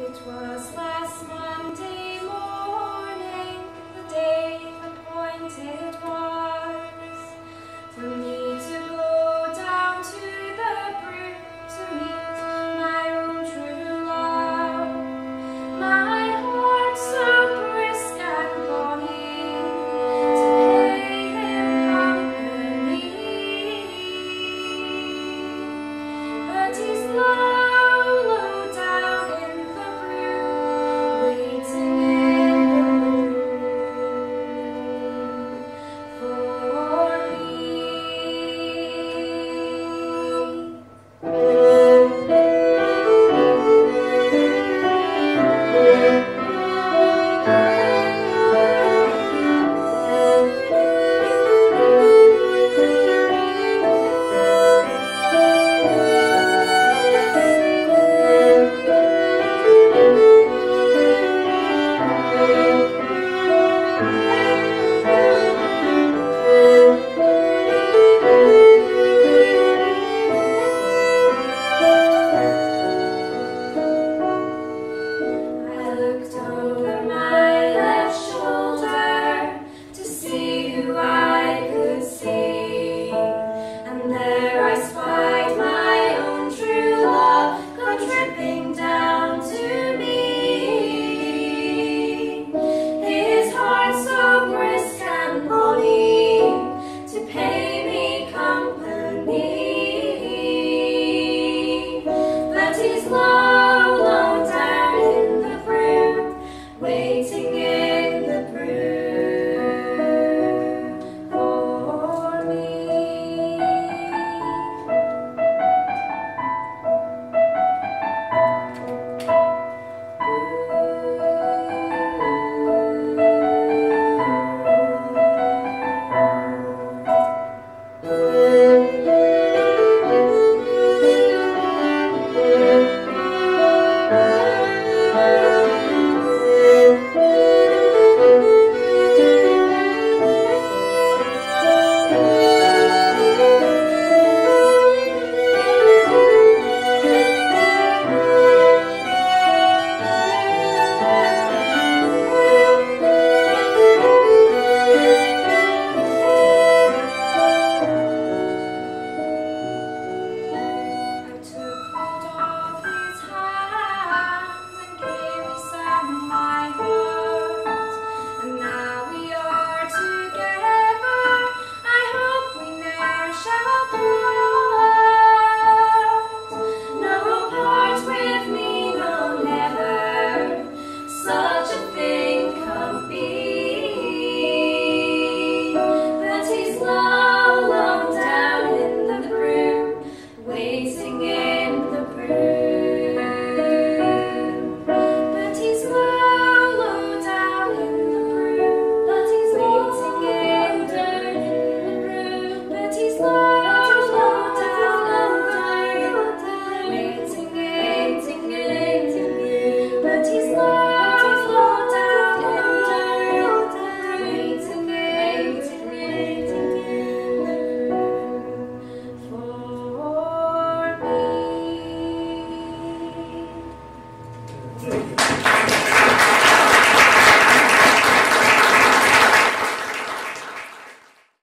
It was last Monday